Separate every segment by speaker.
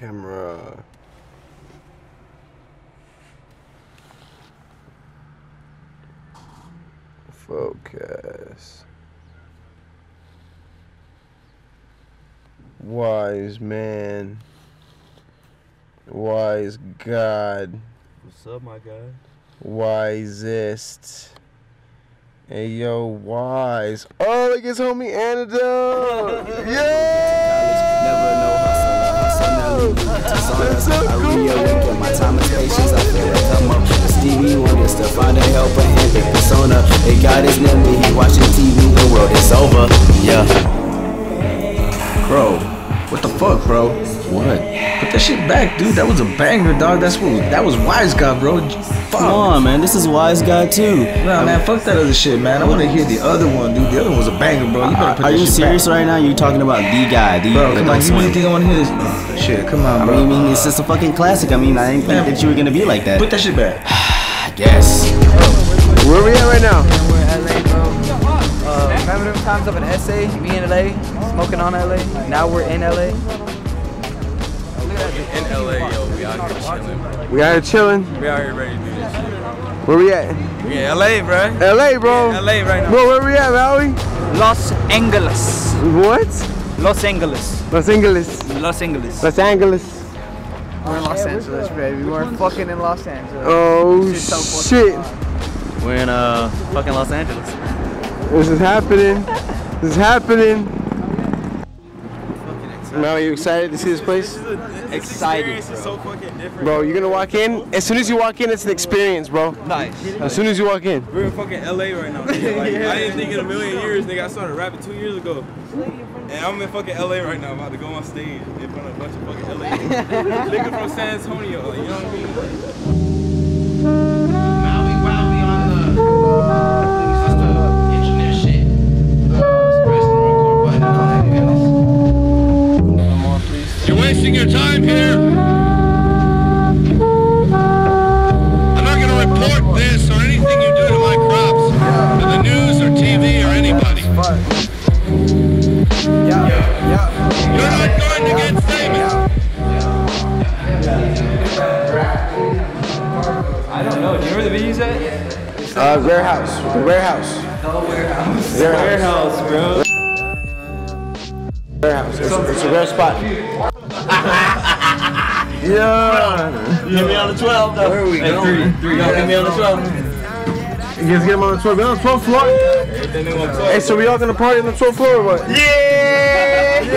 Speaker 1: Camera. Focus. Wise man. Wise God.
Speaker 2: What's up, my guy?
Speaker 1: Wisest. Hey yo, wise. Oh, look, it's homie Antidote. So
Speaker 3: I reawaken my time and patience. I feel like come. Stevie Wonder's find a helper in the persona. Hey, God is near. He watching TV. The world is over. Yeah.
Speaker 4: Bro, what the fuck, bro?
Speaker 3: What?
Speaker 4: Put that shit back, dude. That was a banger, dog. That's what. That was Wise guy, bro. Fuck.
Speaker 3: Come on, man. This is Wise Guy too.
Speaker 4: Nah, man, fuck that other shit, man. I want to hear the other one, dude. The other one was a banger, bro. You better put
Speaker 3: Are
Speaker 4: that
Speaker 3: you
Speaker 4: shit
Speaker 3: serious
Speaker 4: back.
Speaker 3: right now? You talking about the guy, the
Speaker 4: Bro,
Speaker 3: the
Speaker 4: come on.
Speaker 3: don't
Speaker 4: You really think I want to hear this? Oh, shit, come on,
Speaker 3: I
Speaker 4: bro.
Speaker 3: mean, I mean, it's just a fucking classic. I mean, I didn't think that you were gonna be like that.
Speaker 4: Put that shit back.
Speaker 3: I guess.
Speaker 1: Where we at right now?
Speaker 5: We're in LA, bro. Uh, remember them times up in SA? We in LA, smoking on LA. Now we're in LA.
Speaker 2: In LA, yo, we out here chilling.
Speaker 1: We out here chilling.
Speaker 2: We out here ready to do this shit.
Speaker 1: Where we at?
Speaker 2: We in LA, bro.
Speaker 1: LA, bro.
Speaker 2: LA right now.
Speaker 1: Bro, where we at, Valley?
Speaker 5: Los Angeles.
Speaker 1: What?
Speaker 5: Los Angeles.
Speaker 1: Los Angeles.
Speaker 5: Los Angeles.
Speaker 1: Los Angeles.
Speaker 5: We're in Los Angeles, baby. We're fucking in Los Angeles.
Speaker 1: Oh
Speaker 5: Shit's so fucking
Speaker 1: shit.
Speaker 3: We're in uh fucking Los Angeles.
Speaker 1: This is happening. This is happening. Now, are you excited to see this place?
Speaker 2: Excited. It's so fucking different.
Speaker 1: Bro, you're gonna walk in. As soon as you walk in, it's an experience, bro.
Speaker 5: Nice.
Speaker 1: As soon as you walk in.
Speaker 2: We're in fucking LA right now. Nigga. Like, I didn't think in a million years, nigga. I started rapping two years ago. And I'm in fucking LA right now, about to go on stage in front of a bunch of fucking LA niggas. Nigga from San Antonio, like, you know what I mean?
Speaker 6: Wasting your time here. I'm not going to report this or anything you do to my crops, to the news or TV or anybody. You're not going to get famous.
Speaker 5: I don't know. Do you know where the video's at?
Speaker 1: Uh, warehouse. The warehouse. Warehouse.
Speaker 5: Warehouse, bro.
Speaker 1: Warehouse. It's, it's a rare spot. yeah.
Speaker 3: Hit me on the 12 though. Where are we going? Three, three. Hit me on the 12.
Speaker 1: You guys get him on the 12th. We're on the 12th floor. Hey, so we all gonna party on the 12th floor or what? Yeah! Yeah!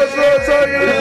Speaker 1: That's what I'm talking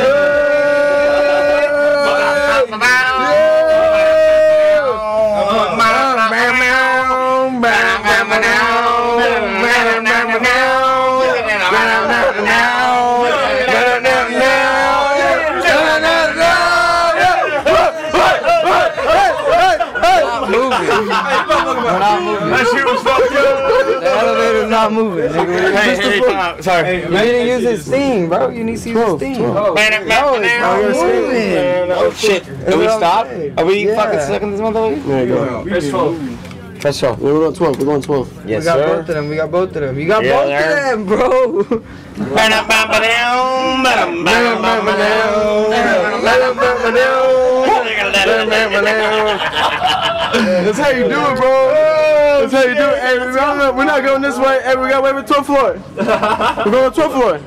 Speaker 1: That shit was fucked up.
Speaker 5: The elevator's not moving. Nigga.
Speaker 1: Hey, hey, hey, sorry.
Speaker 5: You didn't use his steam, bro. You need to use his steam. No, it's not moving.
Speaker 1: Oh shit. Did we stop? Are we fucking stuck in this motherfucker? There you go.
Speaker 5: Press 12.
Speaker 1: Press 12. We're going 12. We're going 12.
Speaker 5: Yes, We got both of them. We got both of them. You got
Speaker 1: Yeah,
Speaker 5: both
Speaker 1: there.
Speaker 5: of them, bro.
Speaker 1: That's how you do it, bro. That's how you do it. Hey, remember, we're not going this way. Hey, we got to wait for 12th floor. We're going to 12th floor.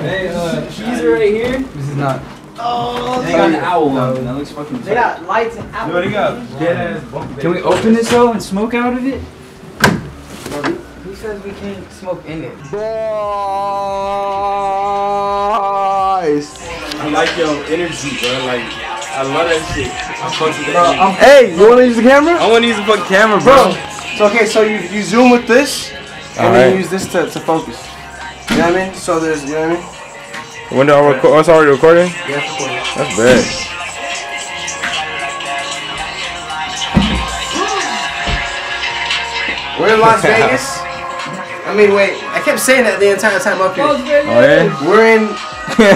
Speaker 5: Hey, uh, keys are right here. This is not. Oh, they got an owl one. That looks fucking. They got lights and apples.
Speaker 2: What do you got? Dead ass.
Speaker 5: Can we open this though and smoke out of it? Who says we can't smoke in it?
Speaker 1: Boys.
Speaker 2: I like your energy, bro. Like, I love that shit. I fuck with
Speaker 5: Bro,
Speaker 2: that
Speaker 5: I'm,
Speaker 1: Hey, you want to use the camera?
Speaker 2: I want to use the fucking camera, bro.
Speaker 1: Bro, so okay, so you, you zoom with this, and then you use this to, to focus. You know what I mean? So there's, you know what I mean?
Speaker 2: When do I record? Oh, it's already recording?
Speaker 1: Yeah, of course.
Speaker 2: That's bad.
Speaker 1: We're in Las Vegas. I mean, wait, I kept saying that the entire time up here.
Speaker 2: Oh, yeah?
Speaker 1: We're in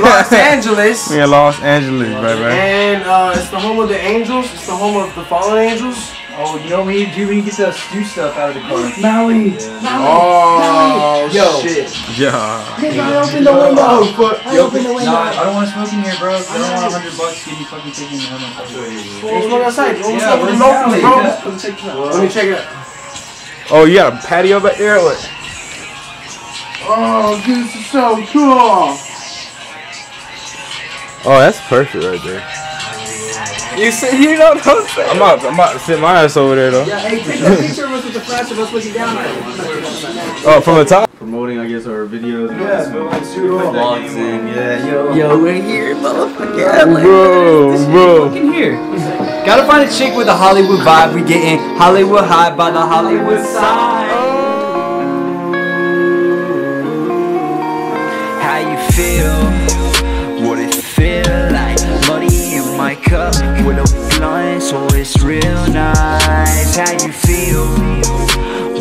Speaker 1: Los Angeles,
Speaker 2: We're in Los Angeles, right, right?
Speaker 1: and uh, it's the home of the angels. It's the home of the fallen angels.
Speaker 7: Oh, you know what we need to do? We need to get the stew stuff out of the car.
Speaker 1: Maui. Oh
Speaker 7: Yo.
Speaker 1: shit.
Speaker 3: Yeah.
Speaker 7: open the window.
Speaker 1: Oh fuck.
Speaker 7: Yo, no, I don't want to smoke in here, bro. I don't want hundred bucks to get me fucking taken in the
Speaker 1: Let's go outside. Let's
Speaker 7: Yeah,
Speaker 1: go to the locals, bro. Let me check it out.
Speaker 3: Oh, you got a patio back there? What?
Speaker 1: Oh, this is so cool.
Speaker 3: Oh, that's perfect right there.
Speaker 7: You see, you know what I'm saying?
Speaker 3: I'm about, I'm about to sit my ass over there though.
Speaker 7: Yeah, hey, take a picture of us with the flash of us looking down at.
Speaker 3: Oh, from the top.
Speaker 2: promoting, I guess, our videos.
Speaker 7: Yeah,
Speaker 2: vlogs and yeah, yo.
Speaker 7: Yo, we're here, motherfucker.
Speaker 3: Bro, bro.
Speaker 7: Fucking here. Gotta find a chick with a Hollywood vibe. We getting Hollywood high by the Hollywood side.
Speaker 8: Cup with a blunt, so it's real nice. How you feel?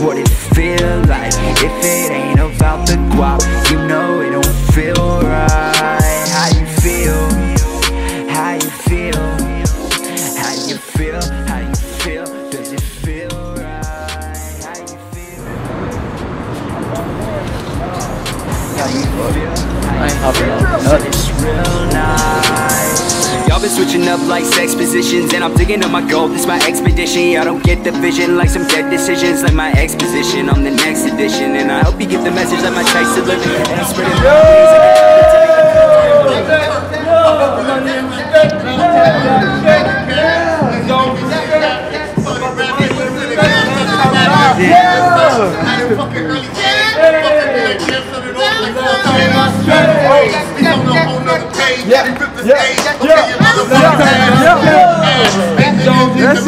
Speaker 8: What it feel like? If it ain't about the guap, expedition. Y'all don't get the vision, like some dead decisions, like my exposition on the next edition. And I hope you get the message, like my text delivered. And I'm spreading.
Speaker 1: That's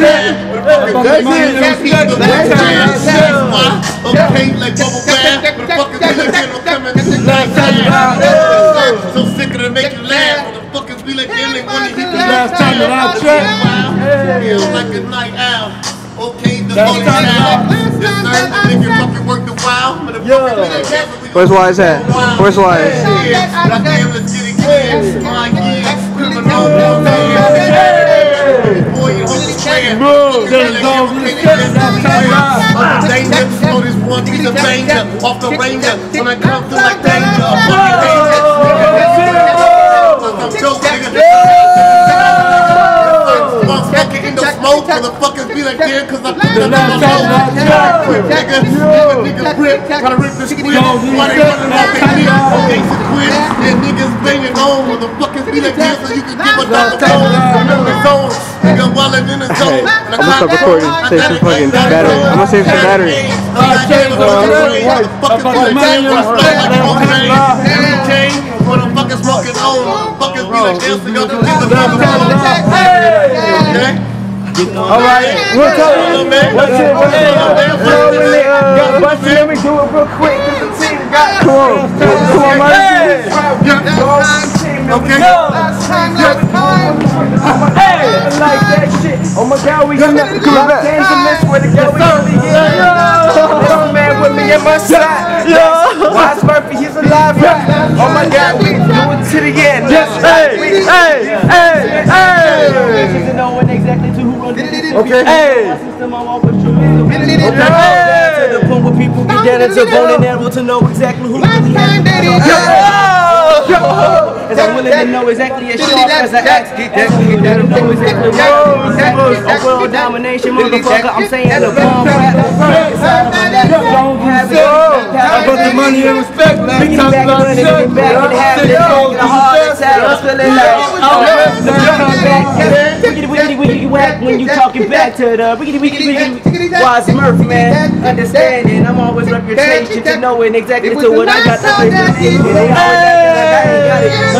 Speaker 1: it. That's it.
Speaker 6: Okay, like bubble bath, but fucking be like Kendall coming to the last time. So sick of to make you laugh. Motherfuckers be like them, they wanna hit the last time that I track. Feel like a night owl. Okay, the fucking out. Yes, sir. The nigga fucking worked a while. Motherfucker, be like that, but we
Speaker 1: Where's Wise at? Where's Wise?
Speaker 6: yeah, goddamn, let's get it clear. My yeah, criminal, yeah. Off the ranger. When I come through like motherfuckers be like, yeah, cause I put them on the Quick, nigga, nigga, nigga, rip, gotta rip this quit. Why they running off they knee? Okay, so quit. And niggas banging on, motherfuckers be like, yeah, so you can give us the phone. I'm in the zone, nigga, wildin' in the zone.
Speaker 1: I'm gonna stop recording. Save some fucking battery. I'm gonna save some battery.
Speaker 6: Motherfuckers smoking on, motherfuckers be like, yeah, so y'all can give us the phone.
Speaker 1: All right. We'll tell you. What's it? What's it? We, uh, let me do it real quick. 'cause the team got- Come on. Come on, man. Okay. Hey, like that shit. Oh my God, we in Los Angeles where the go we really get. This man with me on my side. Wise Murphy, he's alive. Oh my God, we do it to the end. Yes, hey, hey, Okay. Hey.
Speaker 7: system. I'm always true. To the point where people get down into bone and animal to know exactly who really has the As I'm willing to know exactly as sharp as I act. Exactly to know exactly what a world domination motherfucker. I'm saying the bomb rap. Don't have it.
Speaker 1: I got the money and respect. Last time
Speaker 7: back
Speaker 1: I checked,
Speaker 7: back the habit of taking a heart attack. I'm feeling like come back. Wiggity wiggity wiggity whack when you talking back to the wiggity wiggity wiggity. Wise Murphy man, understanding. I'm always reputation to knowing exactly to what I got to say. They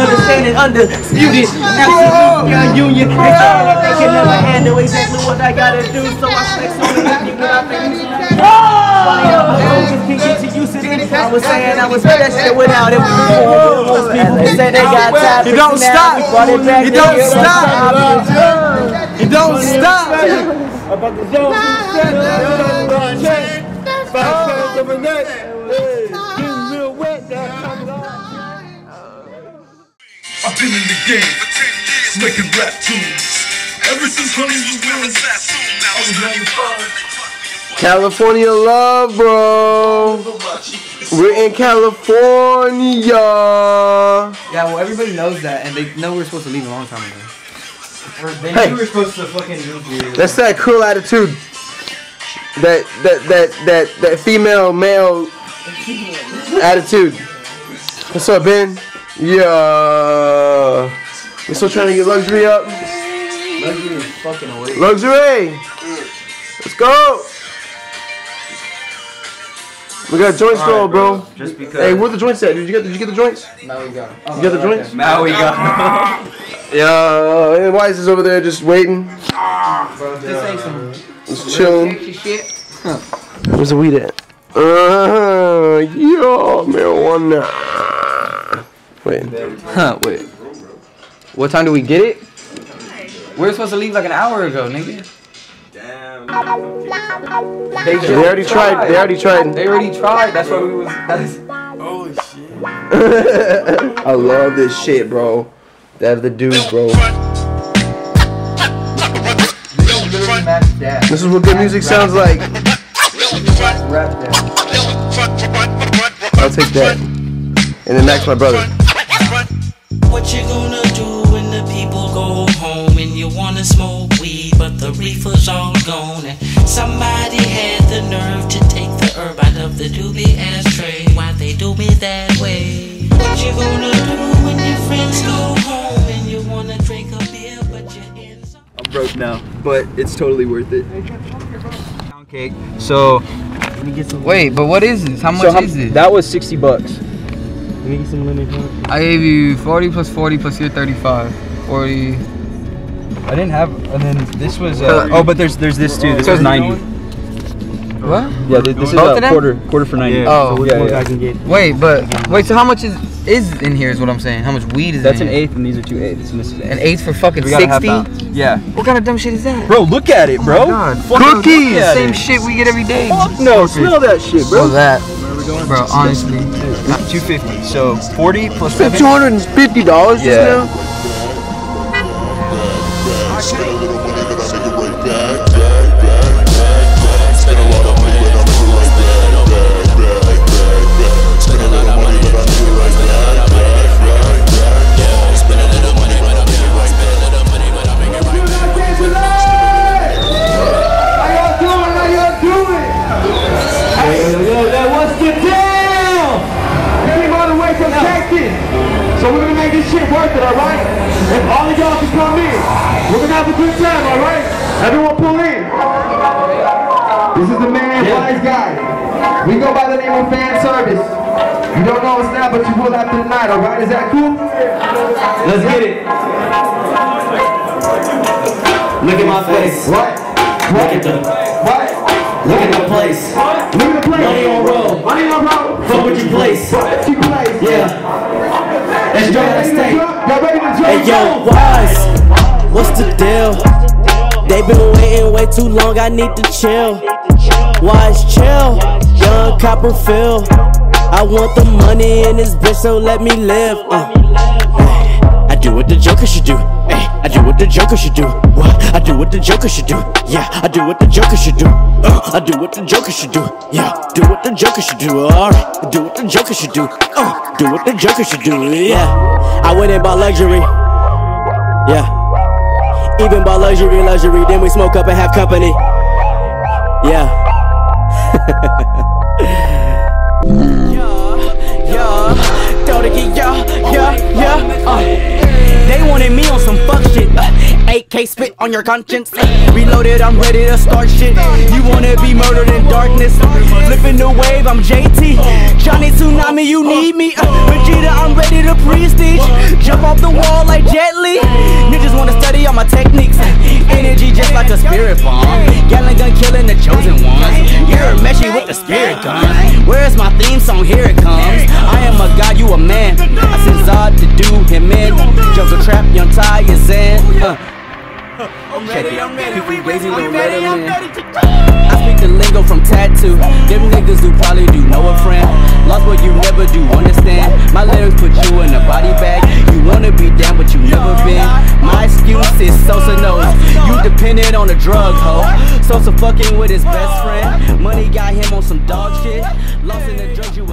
Speaker 7: always acting like I ain't got it. Understanding, undisputed, absolute young union. They that they can never handle exactly what I gotta do, so I flex on it when I think. I was saying I was shit without it. Most people say they got tired.
Speaker 1: You don't stop.
Speaker 7: Brought it back.
Speaker 1: You don't
Speaker 7: It was
Speaker 1: stop.
Speaker 7: time.
Speaker 1: You don't stop.
Speaker 6: Been in the game for 10 years making rap tunes.
Speaker 1: California love, bro. We're in California.
Speaker 5: Yeah, well, everybody knows that, and they know we were supposed to leave a long time ago.
Speaker 9: They
Speaker 1: Hey.
Speaker 9: knew we were supposed to fucking move here.
Speaker 1: That's that cool attitude. That that that that that female male attitude. What's up, Ben? Yeah. We still trying to get luxury up.
Speaker 5: Luxury is fucking away.
Speaker 1: Luxury. Let's go. We got joints going, bro.
Speaker 9: Just because.
Speaker 1: Hey, where the joints at? Did you get? Did you get the joints?
Speaker 5: Now we got.
Speaker 1: You got the joints?
Speaker 9: Now we got.
Speaker 1: Yeah. And Wise is over there just waiting,
Speaker 5: This ain't some
Speaker 1: just chilling.
Speaker 5: sexy.
Speaker 1: Where's the weed at? Uh, yeah, marijuana. Wait.
Speaker 5: Huh, wait. What time do we get it? We are supposed to leave like an hour ago, nigga.
Speaker 2: Damn.
Speaker 5: They,
Speaker 1: They already tried. They already tried.
Speaker 5: They already tried. That's what we was. That's,
Speaker 2: Holy shit.
Speaker 1: I love this shit, bro. That's the dude, bro.
Speaker 5: literally match that.
Speaker 1: This is what good music sounds like. I'll take that. And then next, my brother.
Speaker 7: What you gonna do when the people go home and you wanna smoke weed, but the reefer's all gone? And somebody had the nerve to take the herb out of the doobie ashtray. Why they do me that way? What you gonna do when your friends go home and you wanna drink a beer, but you're in some
Speaker 8: I'm broke now, but it's totally worth it. Pound cake. So,
Speaker 5: Wait, but what is this? How much
Speaker 8: so how-
Speaker 5: is this?
Speaker 8: that was 60 bucks.
Speaker 5: I gave you 40 plus 40 plus your 35. 40.
Speaker 8: I didn't have, and then this was. Uh, oh, but there's there's this too. This was 90.
Speaker 5: What?
Speaker 8: Yeah, this, this is
Speaker 5: Both of
Speaker 8: a
Speaker 5: them?
Speaker 8: quarter quarter for 90.
Speaker 5: Oh,
Speaker 8: yeah, yeah.
Speaker 5: Wait, but wait. So how much is is in here? Is what I'm saying. How much weed is that?
Speaker 8: That's
Speaker 5: in
Speaker 8: an
Speaker 5: here?
Speaker 8: eighth, and these are two eighths, and this is
Speaker 5: An eighth for fucking
Speaker 8: We got a half
Speaker 5: 60.
Speaker 8: ounce. Yeah.
Speaker 5: What kind of dumb shit is that?
Speaker 8: Bro, look at it, bro.
Speaker 5: Oh God.
Speaker 8: Look
Speaker 5: Cookies.
Speaker 8: at
Speaker 5: Same
Speaker 8: it.
Speaker 5: shit we get every day.
Speaker 8: Fuck no, smell that shit,
Speaker 5: Bro,
Speaker 8: bro.
Speaker 5: that. Bro, honestly.
Speaker 8: 250. So 40 plus 7.
Speaker 1: Two hundred and fifty dollars just
Speaker 8: Yeah.
Speaker 1: now.
Speaker 5: What's the deal?
Speaker 1: So we're gonna make this shit worth it, alright? If all of y'all can come in, we're gonna have a good time, alright? Everyone pull in. This is the man, wise guy. We go by the name of fan service. You don't know us now, but you will after the night, alright? Is that cool?
Speaker 5: Let's get it. Look at my face.
Speaker 1: What? What?
Speaker 5: Look at the
Speaker 1: What?
Speaker 5: look at the place.
Speaker 1: Look at the place.
Speaker 5: Money on roll.
Speaker 1: Money on roll.
Speaker 5: Fuck what you place.
Speaker 1: What you place?
Speaker 5: Yeah. Let's
Speaker 1: Y'all
Speaker 5: drink that
Speaker 1: ready
Speaker 5: steak.
Speaker 1: jump? Y'all ready to jump?
Speaker 7: Hey yo, wise, what's the deal? They been waiting way too long, I need to chill. Wise, chill, young Copperfield. I want the money in this bitch, so let me live. Uh. I do what the Joker should do. Ay, I do what the Joker should do. What? I do what the Joker should do. Yeah, I do what the Joker should do. Uh, I do what the Joker should do. Yeah, do what the Joker should do. Alright, do what the Joker should do. Uh, do what the Joker should do. Yeah, I went and bought luxury. Yeah. Even bought luxury, luxury, then we smoke up and have company. Yeah. yeah, yeah, don't get yeah, yeah, yeah. AK spit on your conscience. Reloaded, I'm ready to start shit. You wanna be murdered in darkness? Flipping the wave, I'm JT. Johnny Tsunami, you need me. Uh, Vegeta, I'm ready to prestige. Jump off the wall like Jet Li. Niggas wanna study all my techniques. Energy just like a spirit bomb. Galick Gun killing the chosen ones. You're meshing with the spirit gun. Where's my theme song? Here it comes. I am a god, you a man. I sent Zod to do Check it. People crazy, don't let him in. I speak the lingo from tattoo. Them niggas who probably do know a friend. Lost what you never do understand. My lyrics put you in a body bag. You wanna be down, but you never been. My excuse is Sosa knows. You dependent on a drug hoe. Sosa fucking with his best friend. Money got him on some dog shit. Lost in the drugs, you